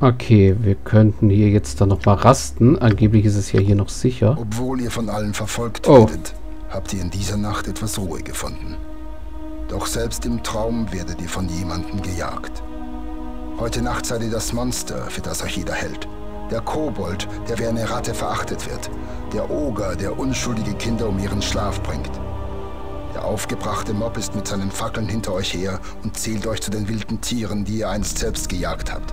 Okay, wir könnten hier jetzt dann nochmal rasten. Angeblich ist es ja hier noch sicher. Obwohl ihr von allen verfolgt Oh. werdet, habt ihr in dieser Nacht etwas Ruhe gefunden. Doch selbst im Traum werdet ihr von jemandem gejagt. Heute Nacht seid ihr das Monster, für das euch jeder hält. Der Kobold, der wie eine Ratte verachtet wird. Der Oger, der unschuldige Kinder um ihren Schlaf bringt. Der aufgebrachte Mob ist mit seinen Fackeln hinter euch her und zählt euch zu den wilden Tieren, die ihr einst selbst gejagt habt.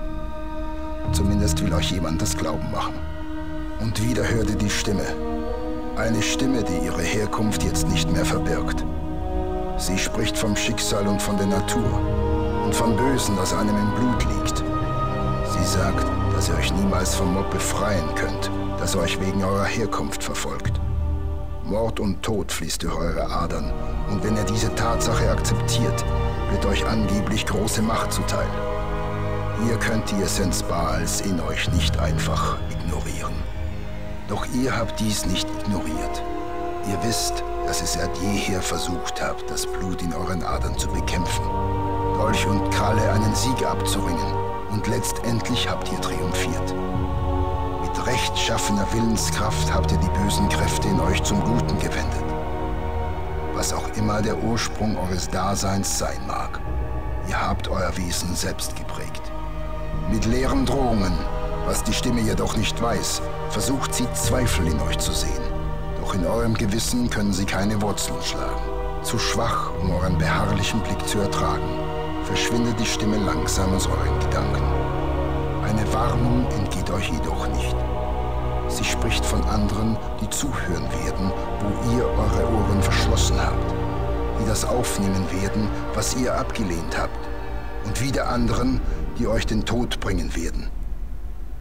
Zumindest will euch jemand das Glauben machen. Und wieder hört ihr die Stimme. Eine Stimme, die ihre Herkunft jetzt nicht mehr verbirgt. Sie spricht vom Schicksal und von der Natur und vom Bösen, das einem im Blut liegt. Sie sagt, dass ihr euch niemals vom Mob befreien könnt, das euch wegen eurer Herkunft verfolgt. Mord und Tod fließt durch eure Adern und wenn ihr diese Tatsache akzeptiert, wird euch angeblich große Macht zuteil. Ihr könnt die Essenz Baals in euch nicht einfach ignorieren. Doch ihr habt dies nicht ignoriert. Ihr wisst, dass ihr seit jeher versucht habt, das Blut in euren Adern zu bekämpfen, Dolch und Kralle einen Sieg abzuringen und letztendlich habt ihr triumphiert. Mit rechtschaffener Willenskraft habt ihr die bösen Kräfte in euch zum Guten gewendet. Was auch immer der Ursprung eures Daseins sein mag, ihr habt euer Wesen selbst geprägt. Mit leeren Drohungen, was die Stimme jedoch nicht weiß, versucht sie Zweifel in euch zu sehen. Doch in eurem Gewissen können sie keine Wurzeln schlagen. Zu schwach, um euren beharrlichen Blick zu ertragen, verschwindet die Stimme langsam aus euren Gedanken. Eine Warnung entgeht euch jedoch nicht. Sie spricht von anderen, die zuhören werden, wo ihr eure Ohren verschlossen habt, die das aufnehmen werden, was ihr abgelehnt habt, und wieder anderen, die euch den Tod bringen werden.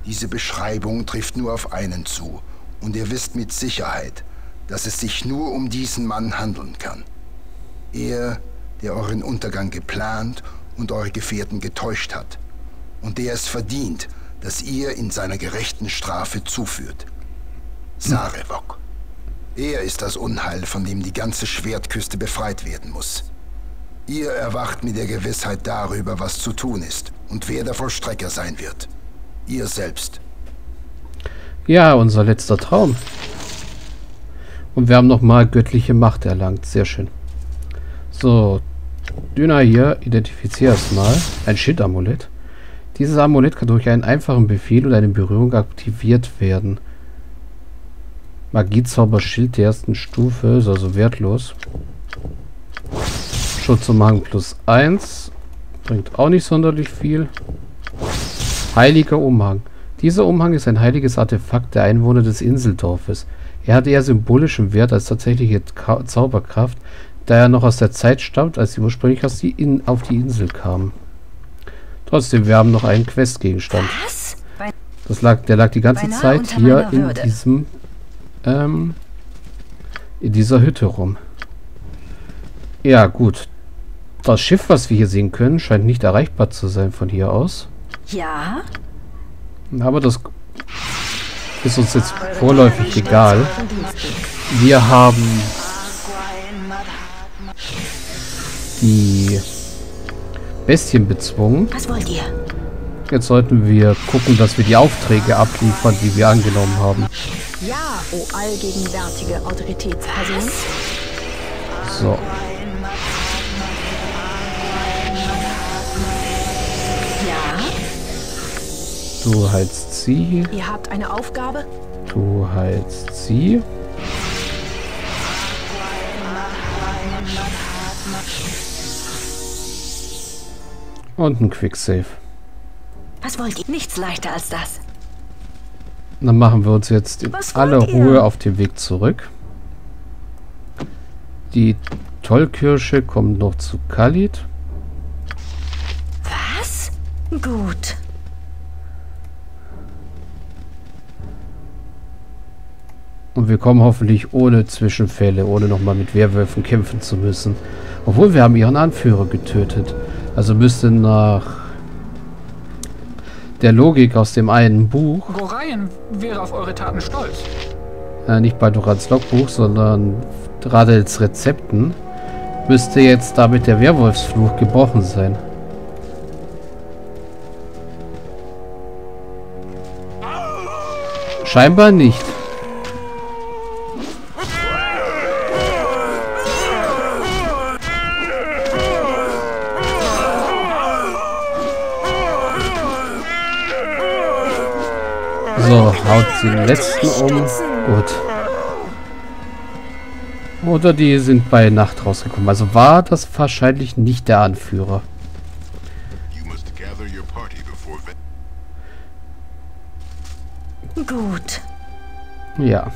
Diese Beschreibung trifft nur auf einen zu, und ihr wisst mit Sicherheit, dass es sich nur um diesen Mann handeln kann. Er, der euren Untergang geplant und eure Gefährten getäuscht hat, und der es verdient, dass ihr in seiner gerechten Strafe zuführt. Sarevok. Er ist das Unheil, von dem die ganze Schwertküste befreit werden muss. Ihr erwacht mit der Gewissheit darüber, was zu tun ist und wer der Vollstrecker sein wird. Ihr selbst. Ja, unser letzter Traum. Und wir haben nochmal göttliche Macht erlangt. Sehr schön. So. Dünner hier, identifiziere es mal. Ein Shit-Amulett. Dieses Amulett kann durch einen einfachen Befehl oder eine Berührung aktiviert werden. Magiezauber Schild der ersten Stufe ist also wertlos. Schutzumhang plus 1. Bringt auch nicht sonderlich viel. Heiliger Umhang. Dieser Umhang ist ein heiliges Artefakt der Einwohner des Inseldorfes. Er hat eher symbolischen Wert als tatsächliche Ka Zauberkraft, da er noch aus der Zeit stammt, als sie ursprünglich aus die in auf die Insel kamen. Trotzdem, wir haben noch einen Questgegenstand. Das lag, der lag die ganze Beinahe Zeit hier in diesem, ähm, in dieser Hütte rum. Ja, gut. Das Schiff, was wir hier sehen können, scheint nicht erreichbar zu sein von hier aus. Ja? Aber das ist uns jetzt vorläufig egal. Wir haben die Bestien bezwungen. Was wollt ihr? Jetzt sollten wir gucken, dass wir die Aufträge abliefern, die wir angenommen haben. Ja, o allgegenwärtige Autoritätsperson. So. Du heizt sie. Ihr habt eine Aufgabe? Du heizt sie. Und ein Quicksave. Was wollt ihr? Nichts leichter als das. Dann machen wir uns jetzt in aller? Ruhe auf den Weg zurück. Die Tollkirsche kommt noch zu Khalid. Was? Gut. Und wir kommen hoffentlich ohne Zwischenfälle, ohne nochmal mit Werwölfen kämpfen zu müssen. Obwohl wir haben ihren Anführer getötet. Also müsste nach der Logik aus dem einen Buch, Gorayen wäre auf eure Taten stolz. äh, nicht bei Durans Logbuch, sondern Radels Rezepten, müsste jetzt damit der Werwolfsfluch gebrochen sein. Scheinbar nicht. So, haut den letzten um. Gut. Oder die sind bei Nacht rausgekommen. Also war das wahrscheinlich nicht der Anführer. Gut. Ja.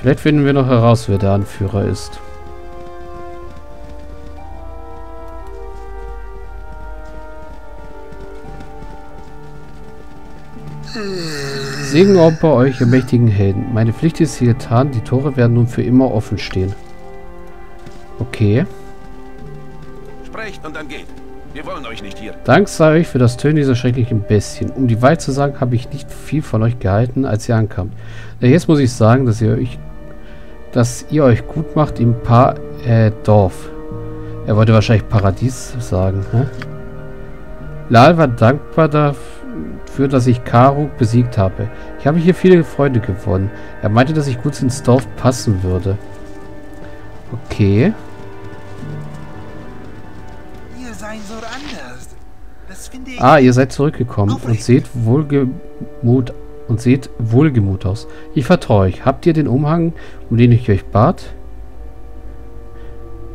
Vielleicht finden wir noch heraus, wer der Anführer ist. Segen ob bei euch, ihr mächtigen Helden. Meine Pflicht ist hier getan, die Tore werden nun für immer offen stehen. Okay. Sprecht und dann geht. Wir wollen euch nicht hier. Dank sei euch für das Töten dieser schrecklichen Bestien. Um die Wahrheit zu sagen, habe ich nicht viel von euch gehalten, als ihr ankamt. Ja, jetzt muss ich sagen, dass ihr euch, dass ihr euch gut macht im pa äh, Dorf. Er wollte wahrscheinlich Paradies sagen. Hä? Lal war dankbar dafür, dass ich Karuk besiegt habe. Ich habe hier viele Freunde gewonnen. Er meinte, dass ich gut ins Dorf passen würde. Okay. Ah, ihr seid zurückgekommen und seht wohlgemut und seht wohlgemut aus. Ich vertraue euch. Habt ihr den Umhang, um den ich euch bat?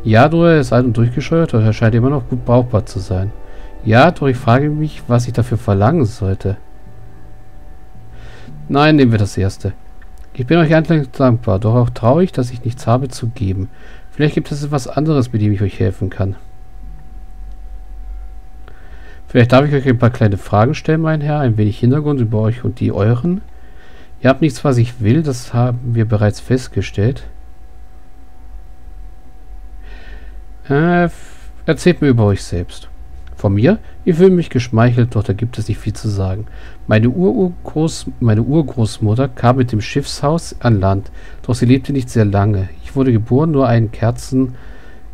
Ja, du ihr seid und durchgescheuert, doch er scheint immer noch gut brauchbar zu sein. Ja, doch ich frage mich, was ich dafür verlangen sollte. Nein, nehmen wir das erste. Ich bin euch eigentlich dankbar, doch auch traurig, dass ich nichts habe zu geben. Vielleicht gibt es etwas anderes, mit dem ich euch helfen kann. Vielleicht darf ich euch ein paar kleine Fragen stellen, mein Herr, ein wenig Hintergrund über euch und die euren. Ihr habt nichts, was ich will, das haben wir bereits festgestellt. Äh, erzählt mir über euch selbst. Von mir? Ich fühle mich geschmeichelt, doch da gibt es nicht viel zu sagen. Meine, Urgroß, meine Urgroßmutter kam mit dem Schiffshaus an Land, doch sie lebte nicht sehr lange. Ich wurde geboren, nur einen Kerzen,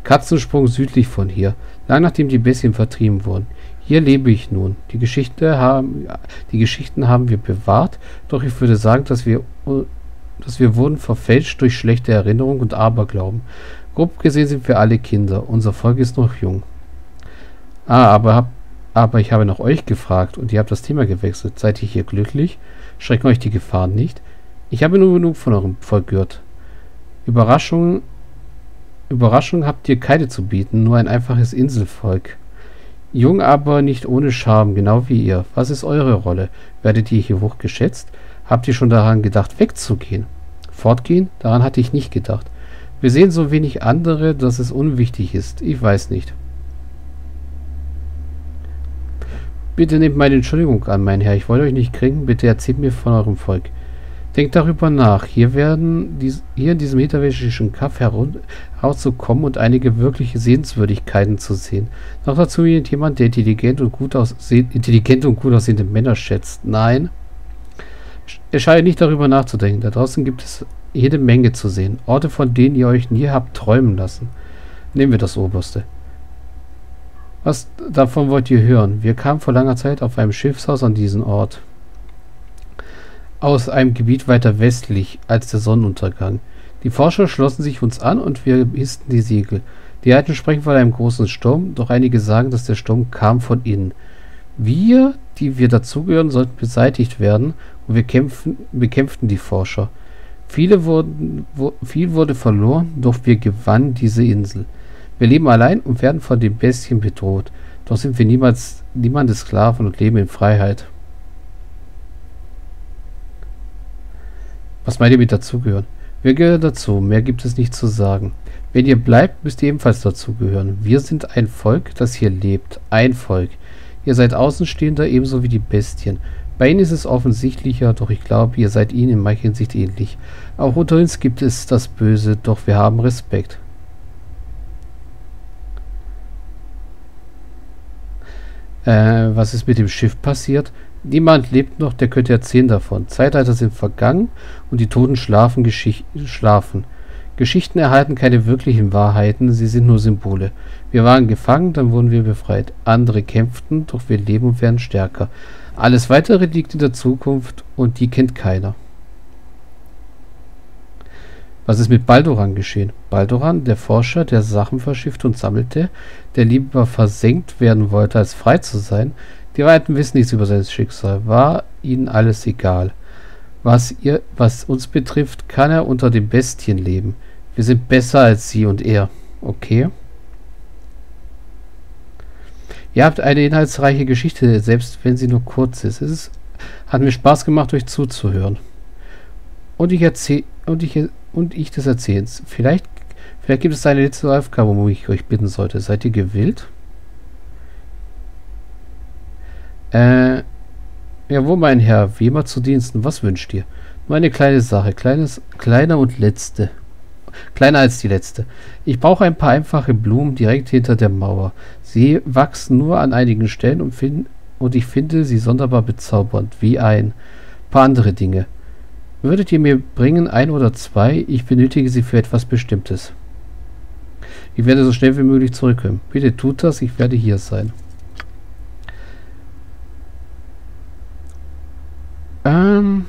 Katzensprung südlich von hier, lang nachdem die Bestien vertrieben wurden. Hier lebe ich nun. Die, Geschichte haben, die Geschichten haben wir bewahrt, doch ich würde sagen, dass wir, dass wir wurden verfälscht durch schlechte Erinnerung und Aberglauben. Grob gesehen sind wir alle Kinder. Unser Volk ist noch jung. Ah, aber, hab, aber ich habe nach euch gefragt und ihr habt das Thema gewechselt. Seid ihr hier glücklich? Schrecken euch die Gefahren nicht? Ich habe nur genug von eurem Volk gehört. Überraschung, Überraschung habt ihr keine zu bieten, nur ein einfaches Inselvolk. Jung, aber nicht ohne Charme, genau wie ihr. Was ist eure Rolle? Werdet ihr hier hoch? Habt ihr schon daran gedacht, wegzugehen? Fortgehen? Daran hatte ich nicht gedacht. Wir sehen so wenig andere, dass es unwichtig ist. Ich weiß nicht. Bitte nehmt meine Entschuldigung an, mein Herr. Ich wollte euch nicht kriegen. Bitte erzählt mir von eurem Volk. Denkt darüber nach. Hier werden dies, hier in diesem hinterwäldischen Kaff herauszukommen und einige wirkliche Sehenswürdigkeiten zu sehen. Noch dazu jemand, der intelligent und gut aussehend, intelligent und gut aussehende Männer schätzt. Nein. Es scheint nicht darüber nachzudenken. Da draußen gibt es jede Menge zu sehen. Orte, von denen ihr euch nie habt träumen lassen. Nehmen wir das Oberste. Was davon wollt ihr hören? Wir kamen vor langer Zeit auf einem Schiffshaus an diesen Ort. Aus einem Gebiet weiter westlich als der Sonnenuntergang. Die Forscher schlossen sich uns an und wir hissten die Segel. Die Alten sprechen von einem großen Sturm, doch einige sagen, dass der Sturm kam von innen. Wir, die wir dazugehören, sollten beseitigt werden und wir kämpfen, bekämpften die Forscher. Viele wurden, wo, viel wurde verloren, doch wir gewannen diese Insel. Wir leben allein und werden von den Bestien bedroht. Doch sind wir niemals, niemandes Sklaven und leben in Freiheit. Was meint ihr mit dazugehören? Wir gehören dazu, mehr gibt es nicht zu sagen. Wenn ihr bleibt, müsst ihr ebenfalls dazugehören. Wir sind ein Volk, das hier lebt. Ein Volk. Ihr seid Außenstehender ebenso wie die Bestien. Bei ihnen ist es offensichtlicher, doch ich glaube, ihr seid ihnen in mancher Hinsicht ähnlich. Auch unter uns gibt es das Böse, doch wir haben Respekt. Äh, was ist mit dem Schiff passiert? Niemand lebt noch, der könnte erzählen davon. Zeitalter sind vergangen und die Toten schlafen, Geschicht schlafen. Geschichten erhalten keine wirklichen Wahrheiten, sie sind nur Symbole. Wir waren gefangen, dann wurden wir befreit. Andere kämpften, doch wir leben und werden stärker. Alles weitere liegt in der Zukunft und die kennt keiner. Was ist mit Baldoran geschehen? Baldoran, der Forscher, der Sachen verschifft und sammelte, der lieber versenkt werden wollte, als frei zu sein, die Weiten wissen nichts über sein Schicksal, war ihnen alles egal. Was, ihr, was uns betrifft, kann er unter den Bestien leben. Wir sind besser als sie und er. Okay. Ihr habt eine inhaltsreiche Geschichte, selbst wenn sie nur kurz ist. Es ist, hat mir Spaß gemacht, euch zuzuhören. Und ich erzähle und ich und ich des Erzählens. Vielleicht, vielleicht gibt es eine letzte Aufgabe, wo ich euch bitten sollte. Seid ihr gewillt? Äh, ja, wo mein Herr, wie immer zu Diensten, was wünscht ihr? Nur eine kleine Sache, kleines, kleiner und letzte. Kleiner als die letzte. Ich brauche ein paar einfache Blumen direkt hinter der Mauer. Sie wachsen nur an einigen Stellen und, find, und ich finde sie sonderbar bezaubernd, wie ein paar andere Dinge. Würdet ihr mir bringen ein oder zwei? Ich benötige sie für etwas Bestimmtes. Ich werde so schnell wie möglich zurückkommen. Bitte tut das, ich werde hier sein. Ähm,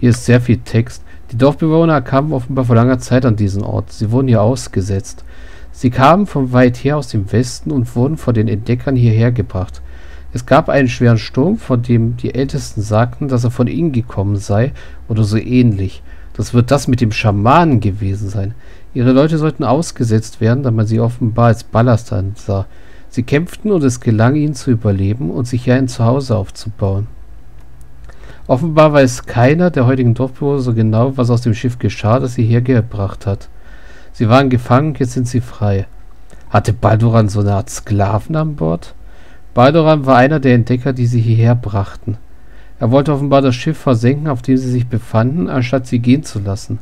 hier ist sehr viel Text. Die Dorfbewohner kamen offenbar vor langer Zeit an diesen Ort. Sie wurden hier ausgesetzt. Sie kamen von weit her aus dem Westen und wurden von den Entdeckern hierher gebracht. Es gab einen schweren Sturm, von dem die Ältesten sagten, dass er von ihnen gekommen sei oder so ähnlich. Das wird das mit dem Schamanen gewesen sein. Ihre Leute sollten ausgesetzt werden, da man sie offenbar als Ballast ansah. Sie kämpften und es gelang ihnen zu überleben und sich hier ein Zuhause aufzubauen. Offenbar weiß keiner der heutigen Dorfbewohner so genau, was aus dem Schiff geschah, das sie hergebracht hat. Sie waren gefangen, jetzt sind sie frei. Hatte Balduran so eine Art Sklaven an Bord? Baldoran war einer der Entdecker, die sie hierher brachten. Er wollte offenbar das Schiff versenken, auf dem sie sich befanden, anstatt sie gehen zu lassen.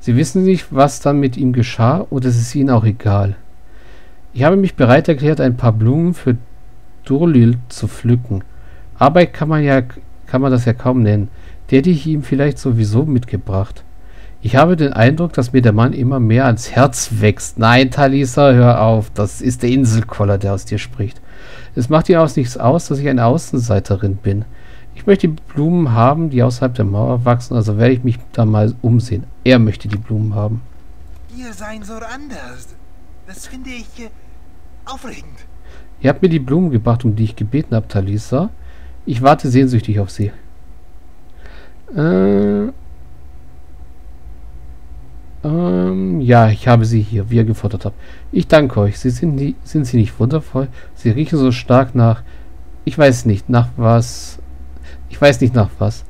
Sie wissen nicht, was dann mit ihm geschah, und es ist ihnen auch egal. Ich habe mich bereit erklärt, ein paar Blumen für Durlil zu pflücken. Arbeit kann man ja kann man das ja kaum nennen. Die hätte ich ihm vielleicht sowieso mitgebracht. Ich habe den Eindruck, dass mir der Mann immer mehr ans Herz wächst. Nein, Talisa, hör auf. Das ist der Inselkoller, der aus dir spricht. Es macht dir auch nichts aus, dass ich eine Außenseiterin bin. Ich möchte die Blumen haben, die außerhalb der Mauer wachsen, also werde ich mich da mal umsehen. Er möchte die Blumen haben. Ihr seid so anders. Das finde ich äh, aufregend. Ihr habt mir die Blumen gebracht, um die ich gebeten habe, Talisa. Ich warte sehnsüchtig auf sie. Äh, ähm, ja, ich habe sie hier, wie ihr gefordert habt. Ich danke euch. Sie sind, nie, sind sie nicht wundervoll? Sie riechen so stark nach... Ich weiß nicht, nach was... Ich weiß nicht nach was.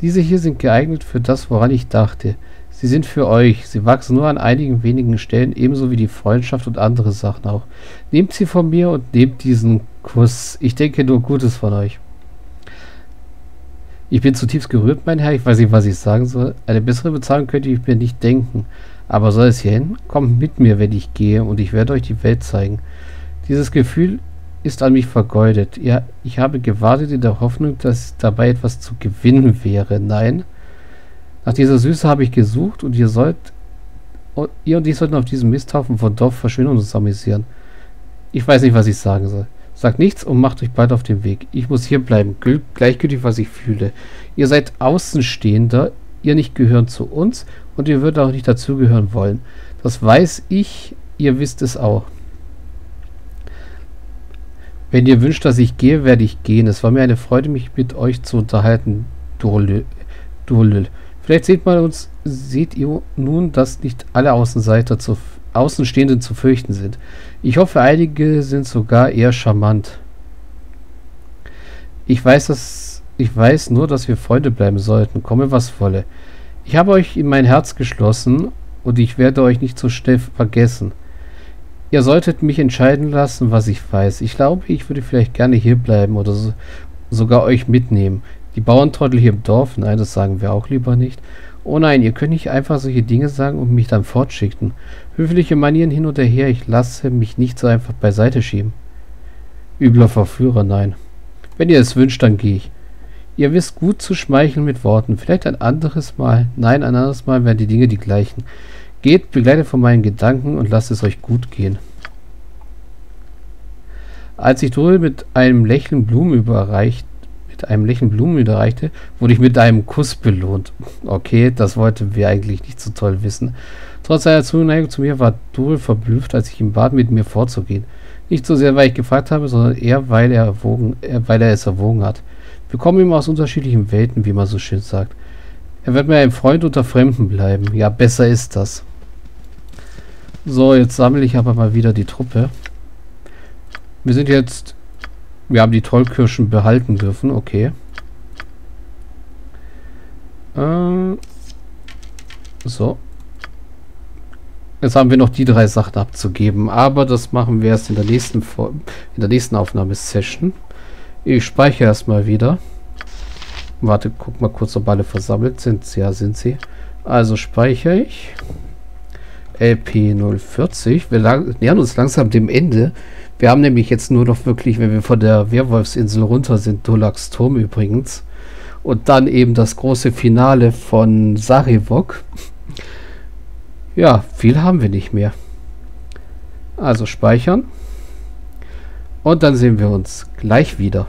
Diese hier sind geeignet für das, woran ich dachte. Sie sind für euch. Sie wachsen nur an einigen wenigen Stellen, ebenso wie die Freundschaft und andere Sachen auch. Nehmt sie von mir und nehmt diesen Kuss. Ich denke nur Gutes von euch. Ich bin zutiefst gerührt, mein Herr. Ich weiß nicht, was ich sagen soll. Eine bessere Bezahlung könnte ich mir nicht denken. Aber soll es hierhin? Kommt mit mir, wenn ich gehe, und ich werde euch die Welt zeigen. Dieses Gefühl ist an mich vergeudet. Ja, ich habe gewartet in der Hoffnung, dass dabei etwas zu gewinnen wäre. Nein. Nach dieser Süße habe ich gesucht und ihr sollt ihr und ich sollten auf diesem Misthaufen von Dorf verschwinden und uns amüsieren. Ich weiß nicht, was ich sagen soll. Sagt nichts und macht euch bald auf den Weg. Ich muss hier bleiben, gleichgültig, was ich fühle. Ihr seid Außenstehender, ihr nicht gehören zu uns und ihr würdet auch nicht dazugehören wollen. Das weiß ich, ihr wisst es auch. Wenn ihr wünscht, dass ich gehe, werde ich gehen. Es war mir eine Freude, mich mit euch zu unterhalten, Durlül. Vielleicht seht, mal uns, seht ihr nun, dass nicht alle Außenseiter zu Außenstehenden zu fürchten sind. Ich hoffe, einige sind sogar eher charmant. Ich weiß, dass ich weiß nur, dass wir Freunde bleiben sollten, komme was wolle. Ich habe euch in mein Herz geschlossen und ich werde euch nicht so schnell vergessen. Ihr solltet mich entscheiden lassen, was ich weiß. Ich glaube, ich würde vielleicht gerne hier bleiben oder so, sogar euch mitnehmen. Die Bauerntrottel hier im Dorf, nein, das sagen wir auch lieber nicht. Oh nein, ihr könnt nicht einfach solche Dinge sagen und mich dann fortschicken. Höfliche Manieren hin und her, ich lasse mich nicht so einfach beiseite schieben. Übler Verführer, nein. Wenn ihr es wünscht, dann gehe ich. Ihr wisst gut zu schmeicheln mit Worten. Vielleicht ein anderes Mal. Nein, ein anderes Mal werden die Dinge die gleichen. Geht, begleitet von meinen Gedanken und lasst es euch gut gehen. Als ich Doriel mit einem Lächeln Blumen überreicht, mit einem Lächeln Blumen überreichte, wurde ich mit einem Kuss belohnt. Okay, das wollten wir eigentlich nicht so toll wissen. Trotz seiner Zuneigung zu mir war Doriel verblüfft, als ich ihn bat, mit mir vorzugehen. Nicht so sehr, weil ich gefragt habe, sondern eher, weil er, erwogen, äh, weil er es erwogen hat. Wir kommen ihm aus unterschiedlichen Welten, wie man so schön sagt. Er wird mir ein Freund unter Fremden bleiben. Ja, besser ist das. So, jetzt sammle ich aber mal wieder die Truppe. Wir sind jetzt... Wir haben die Trollkirschen behalten dürfen, okay. Äh, so. Jetzt haben wir noch die drei Sachen abzugeben, aber das machen wir erst in der nächsten in der nächsten Aufnahmesession. Ich speichere erstmal wieder. Warte, guck mal kurz, ob alle versammelt sind. Ja, sind sie. Also speichere ich. LP040. Wir nähern uns langsam dem Ende. Wir haben nämlich jetzt nur noch wirklich, wenn wir von der Werwolfsinsel runter sind, Dolax Turm übrigens. Und dann eben das große Finale von Sarivok. Ja, viel haben wir nicht mehr. Also speichern. Und dann sehen wir uns gleich wieder.